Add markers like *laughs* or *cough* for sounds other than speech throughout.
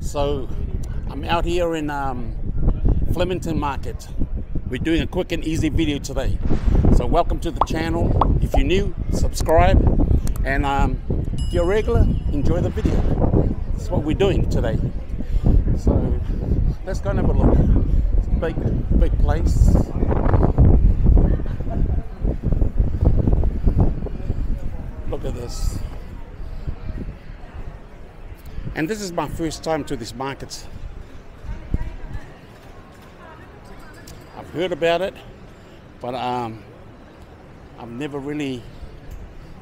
So I'm out here in um, Flemington Market. We're doing a quick and easy video today. So welcome to the channel. If you're new, subscribe. And um, if you're regular, enjoy the video. That's what we're doing today. So let's go and have a look. It's a big, big place. Look at this. And this is my first time to this market. I've heard about it, but um, I've never really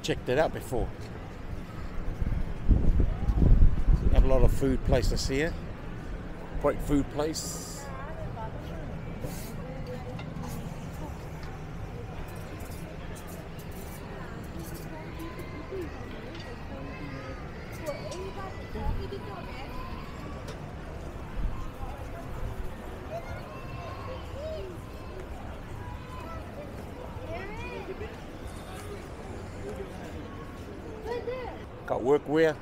checked it out before. Have a lot of food places here. Great food place. Got workwear.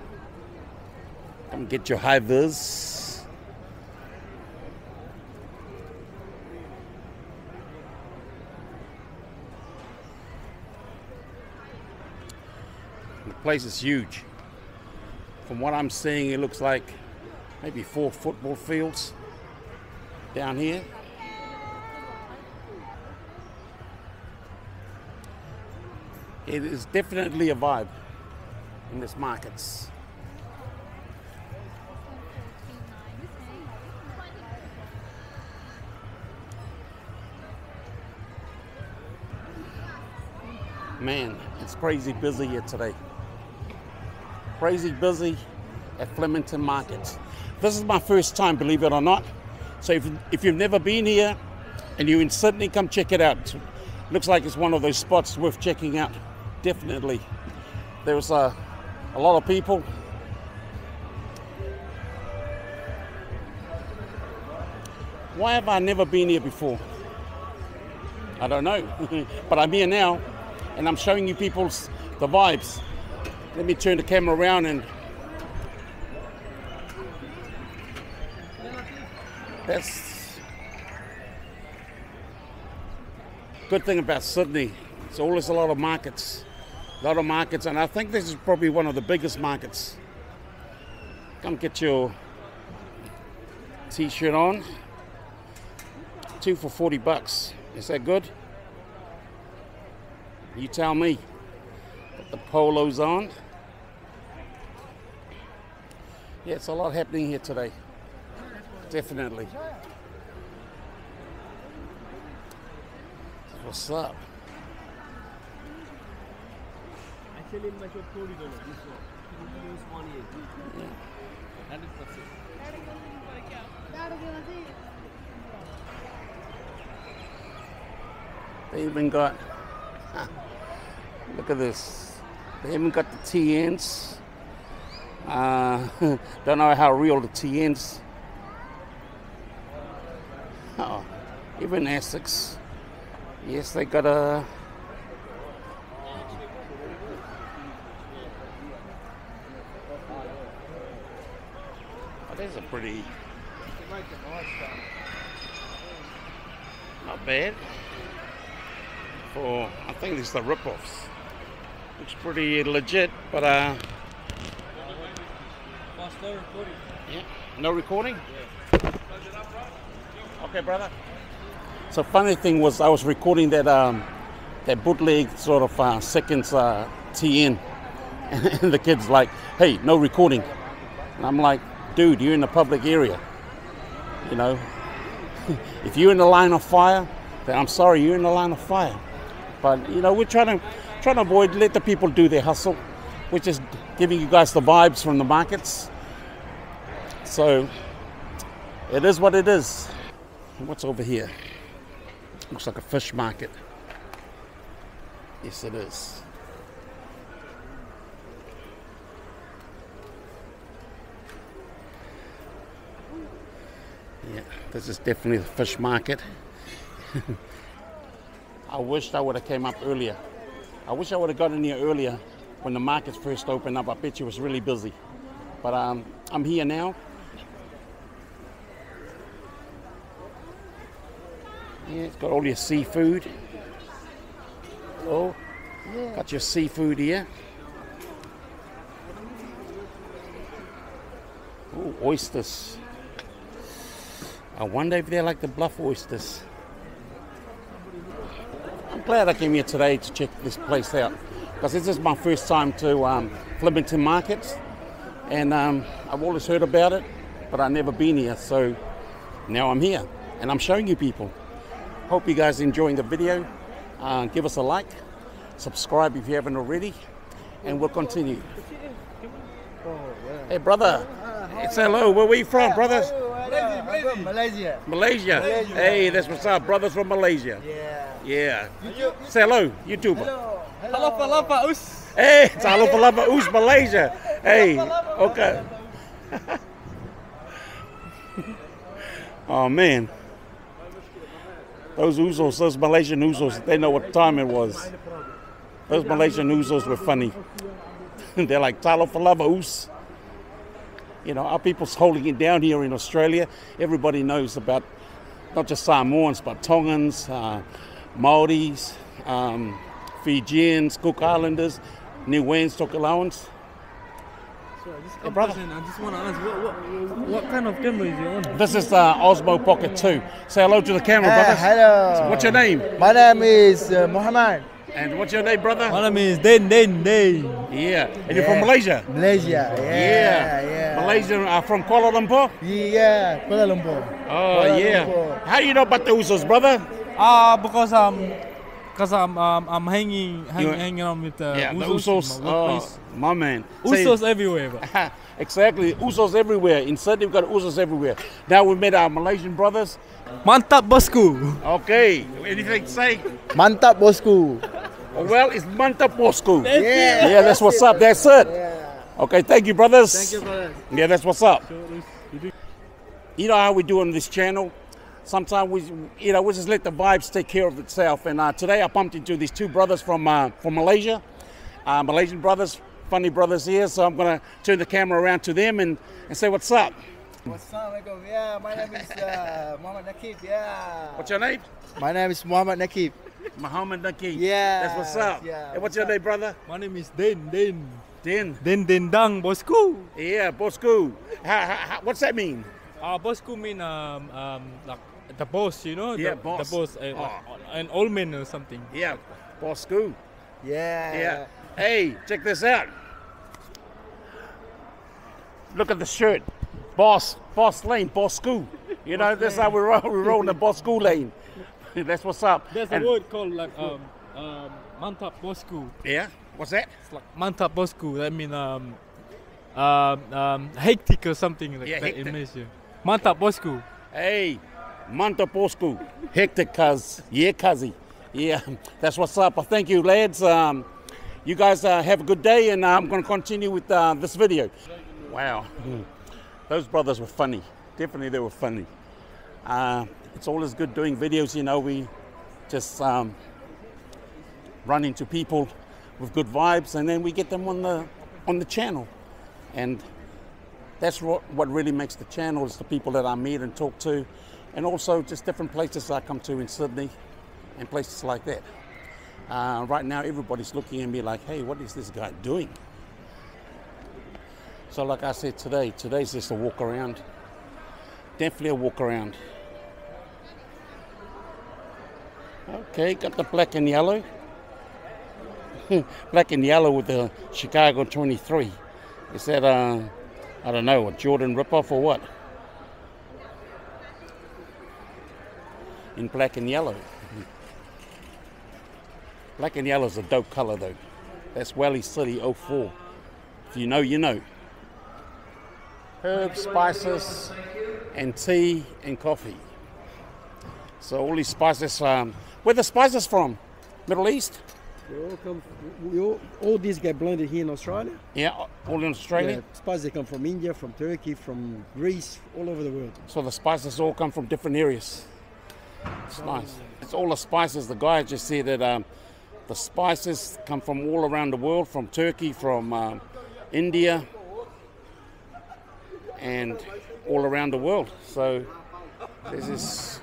Come get your high vis. The place is huge. From what I'm seeing, it looks like maybe four football fields down here. It is definitely a vibe in this markets. Man, it's crazy busy here today. Crazy busy at Flemington Market. This is my first time, believe it or not. So if, if you've never been here and you're in Sydney, come check it out. Looks like it's one of those spots worth checking out. Definitely. There's a, a lot of people. Why have I never been here before? I don't know. *laughs* but I'm here now and I'm showing you people's the vibes. Let me turn the camera around and that's good thing about Sydney. It's always a lot of markets. A lot of markets and I think this is probably one of the biggest markets. Come get your t-shirt on. Two for 40 bucks. Is that good? You tell me. Put the polos on. Yeah, it's a lot happening here today. Definitely. What's up? Actually, my shop told you, no, this one. You will use one year. Yeah. Hundred percent. They even got, look at this. They even got the TNs. Uh, *laughs* don't know how real the TNs. Oh, even Essex. Yes, they got a. There's a pretty. Not bad. For I think these are the rip-offs. Looks pretty legit, but uh, yeah, no recording. Okay, brother. So funny thing was, I was recording that um, that bootleg sort of uh, seconds uh, TN, *laughs* and the kid's like, "Hey, no recording." And I'm like, "Dude, you're in a public area. You know, *laughs* if you're in the line of fire, then I'm sorry, you're in the line of fire." But you know, we're trying to trying to avoid let the people do their hustle. We're just giving you guys the vibes from the markets. So it is what it is. What's over here? Looks like a fish market. Yes, it is. Yeah, this is definitely the fish market. *laughs* I wish I would have came up earlier. I wish I would have gotten here earlier when the markets first opened up. I bet you it was really busy. But um, I'm here now. Yeah, it's got all your seafood. Oh, yeah. got your seafood here. Oh, oysters. I wonder if they're like the bluff oysters. I'm glad I came here today to check this place out because this is my first time to um, Flemington Markets and um, I've always heard about it but I've never been here so now I'm here and I'm showing you people. Hope you guys are enjoying the video. Uh, give us a like, subscribe if you haven't already and we'll continue. Hey brother, it's hello, where are we from brothers? Malaysia. Malaysia. Malaysia. Hey, that's what's up, brothers from Malaysia. Yeah. Yeah. Say hello, YouTuber. Hello. Hello, Palapa Us. Hey, it's Alofa Lava Oos Malaysia. Hey, okay. *laughs* oh man. Those Usos, those Malaysian Usos, they know what time it was. Those Malaysian Usos were funny. *laughs* They're like Talo Falava Oos. You know, our people's holding it down here in Australia. Everybody knows about not just Samoans, but Tongans, uh, Maoris, um, Fijians, Cook Islanders, Niueans, Tokelauans. So I just Hey, come brother. I just want to ask, what, what, what kind of camera is you on? This is the Osmo Pocket 2. Say hello to the camera, Uh, brothers. hello. What's your name? My name is uh, Muhammad. And what's your name, brother? My name is Den Den Den. Yeah. And you're from Malaysia? Malaysia. Yeah. Yeah. Malaysia uh, from Kuala Lumpur? Yeah. Kuala Lumpur. Oh, Kuala yeah. Lumpur. How do you know about the Usos, brother? Ah, because um, because I'm um, I'm hanging hang, You- hanging around with uh, yeah, the Usos, Usos. in my workplace. Oh, my man. Say- Usos everywhere. But. *laughs* exactly. Usos everywhere. In Sydney, we've got Usos everywhere. Now we've met our Malaysian brothers. Mantap bosku. Okay. Anything to say? Mantap bosku. Well, it's Mantap Bosco. Yeah. Yeah, that's what's up. That's it. Yeah. Okay, thank you, brothers. Thank you, brother. Yeah, that's what's up. You know how we do on this channel. Sometimes we, you know, we just let the vibes take care of itself. And uh, today I bumped into these two brothers from uh, from Malaysia, uh, Malaysian brothers, funny brothers here. So I'm gonna turn the camera around to them and, and say what's up. Assalamualaikum. Yeah. My name is uh, Muhammad Nakib. Yeah. What's your name? My name is Muhammad Nakib. Muhammad Naki. Yeah, that's what's up. yeah, and what's what's your up? name, brother? My name is Den Den. Den. Den Den Dang bosku. Yeah, Bosco. How, how, how, what's that mean? Uh, bosku mean um, um, like the boss, you know? Yeah, the, boss. The boss, uh, Oh. like, an old man or something. Yeah, Bosco. Yeah. Yeah. Hey, check this out. Look at the shirt. Boss, Boss Lane, Boss School. You know, that's how we roll. We roll in the *laughs* Boss School lane. *laughs* that's what's up. There's And- a word called like um, um, mantap bosku. Yeah. What's that? It's like mantap bosku. That mean um, um, um, hectic or something like Yeah, that hectic. in Malaysia. Mantap bosku. Hey, Manta Bosco. Hectic cuz. Yeah, cuzzy. Yeah, *laughs* that's what's up. Well, thank you, lads. Um, you guys uh, have a good day, and I'm going to continue with uh, this video. Wow. *laughs* Those brothers were funny. Definitely, they were funny. It's always good doing videos, you know. We just um, run into people with good vibes, and then we get them on the on the channel. And that's what, what really makes the channel is the people that I meet and talk to, and also just different places I come to in Sydney, and places like that. Uh, right now, everybody's looking at me like, "Hey, what is this guy doing?" So, like I said today, today's just a walk around. Definitely a walk around. Okay, got the black and yellow. *laughs* black and yellow with the Chicago 23. Is that, uh, I don't know, a Jordan ripoff or what? In black and yellow. *laughs* Black and yellow is a dope color though. That's Welly City 04. If you know, you know. Herbs, spices, and tea and coffee. So all these spices, um, where the spices from? Middle East? They all come. All, all these get blended here in Australia. Yeah, all in Australia. Yeah, spices come from India, from Turkey, from Greece, all over the world. So the spices all come from different areas. It's nice. It's all the spices. The guy just said that um, the spices come from all around the world, from Turkey, from um, India, and all around the world. So this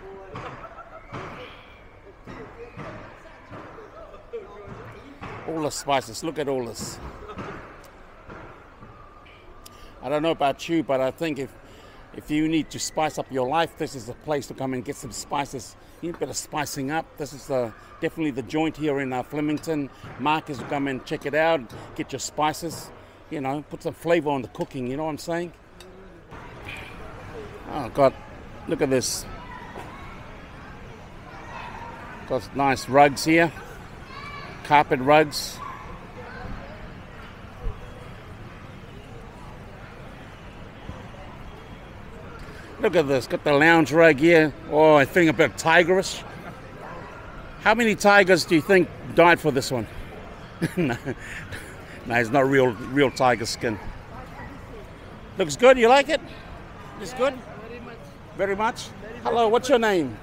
All the spices. Look at all this. I don't know about you, but I think if if you need to spice up your life, this is the place to come and get some spices. You need a bit of spicing up. This is the, definitely the joint here in uh, Flemington. Markets will come and check it out, get your spices, you know, put some flavor on the cooking, you know what I'm saying? Oh, God, look at this. Got nice rugs here, carpet rugs. Look at this, got the lounge rug here. Oh, I think a bit tigerish. How many tigers do you think died for this one? *laughs* no, no, it's not real, real tiger skin. Looks good. You like it? It's good. Very much. Very much. Hello. What's your name? My name is Huzaifa.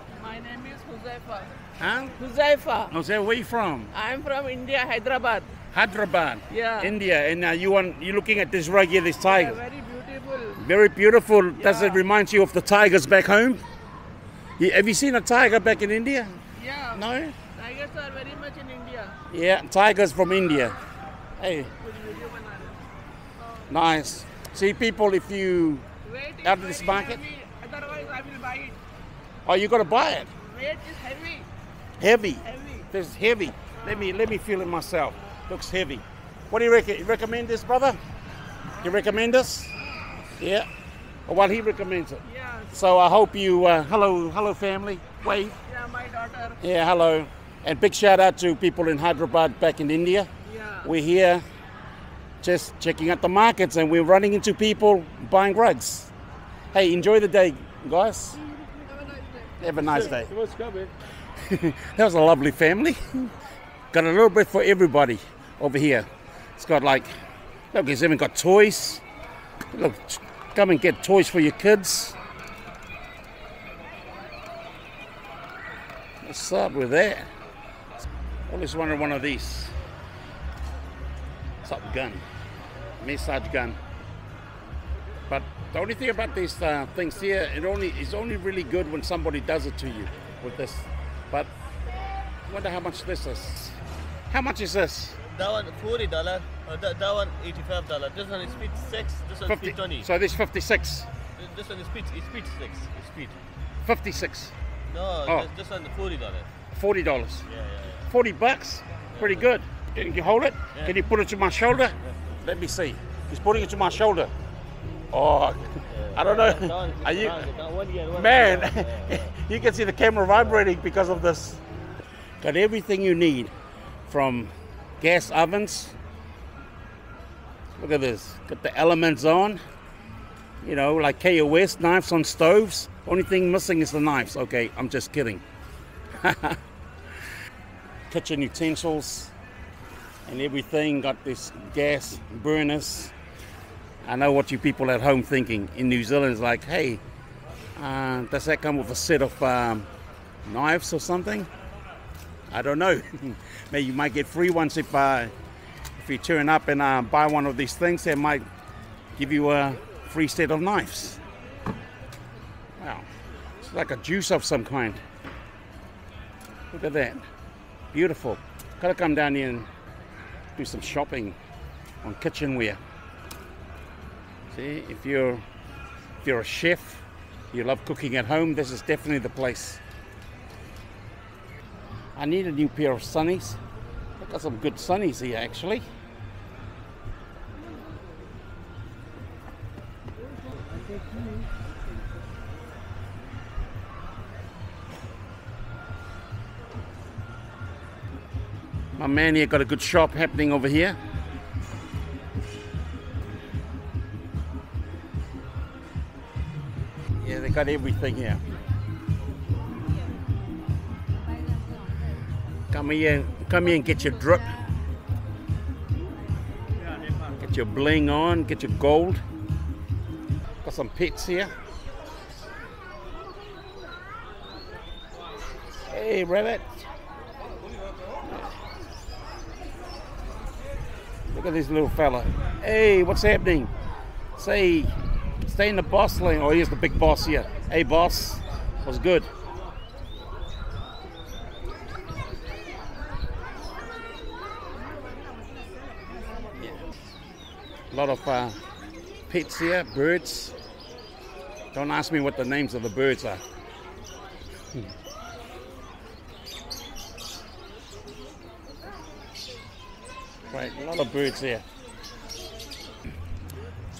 Huh? Huzaifa. I say, where you from? I'm from India, Hyderabad. Hyderabad. Yeah. India. And uh, you want you looking at this right here, this tiger. Yeah, very beautiful. Very beautiful. Yeah. Does it remind you of the tigers back home? You, have you seen a tiger back in India? Yeah. No. Tigers are very much in India. Yeah, tigers from India. Hey. Nice. See, people, if you Wait, out of this market. Heavy. Otherwise, I will buy it. Oh, you gotta buy it. Weight is heavy. Heavy. Heavy. This is heavy. Let me let me feel it myself. Looks heavy. What do you reckon? You recommend this, brother? You recommend this? Yeah. Well, he recommends it. Yeah. So I hope you. Uh, hello, hello, family. Wave. Yeah, my daughter. Yeah, hello. And big shout out to people in Hyderabad back in India. Yeah. We're here just checking out the markets and we're running into people buying rugs. Hey, enjoy the day, guys. Have a nice day. What's coming? *laughs* That was a lovely family. Got a little bit for everybody over here. It's got like, look, it's even got toys. Look, come and get toys for your kids. Up with that? Always wanted one of these. Up, gun? Massage gun. But the only thing about these uh, things here, it only is only really good when somebody does it to you with this. But I wonder how much this is. How much is this? That one forty dollar. Uh, that, that one eighty five dollar. This one is speed six. This one speed twenty. So this 56. This one is speed. Is speed six. Is speed. 56. No, Oh. this, this one forty dollar. $40. Yeah, yeah, yeah. 40 bucks? Pretty good. Can you hold it? Yeah. Can you put it to my shoulder? Let me see. He's putting it to my shoulder. Oh, *laughs* I don't know. *laughs* Are you, that one year, man, year. Yeah, *laughs* yeah. you can see the camera vibrating because of this. Got everything you need from gas ovens. Look at this. Got the elements on. You know, like KOS, knives on stoves. Only thing missing is the knives. Okay, I'm just kidding. *laughs* Kitchen utensils and everything. Got this gas burners. I know what you people at home thinking. In New Zealand, is like, hey, uh, does that come with a set of um, knives or something? I don't know. *laughs* Maybe you might get free ones if uh, if you turn up and uh, buy one of these things. They might give you a free set of knives. Wow, it's like a juice of some kind. Look at that, beautiful. Gotta come down here and do some shopping on kitchenware. See, if you're if you're a chef, you love cooking at home, this is definitely the place. I need a new pair of sunnies. I've got some good sunnies here actually. My man here got a good shop happening over here. They got everything here. Come here, come here and get your drip. Get your bling on, get your gold. Got some pets here. Hey, rabbit. Look at this little fella. Hey, what's happening? Say, stay in the boss lane. Oh, here's the big boss here. Hey, boss. What's good? A lot of uh, pets here, birds. Don't ask me what the names of the birds are. Right, a lot of birds here.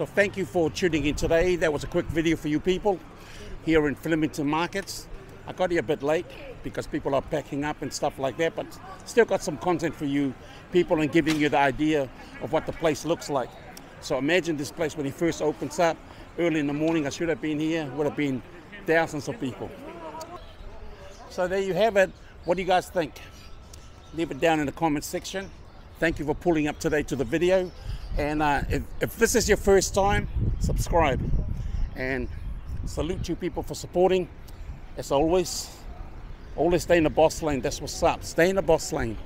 So thank you for tuning in today. That was a quick video for you people here in Flemington Markets. I got here a bit late because people are packing up and stuff like that, but still got some content for you people and giving you the idea of what the place looks like. So imagine this place when it first opens up early in the morning. I should have been here, would have been thousands of people. So there you have it. What do you guys think? Leave it down in the comment section. Thank you for pulling up today to the video. And uh, if, if this is your first time, subscribe. And salute you people for supporting. As always, always stay in the boss lane. That's what's up. Stay in the boss lane.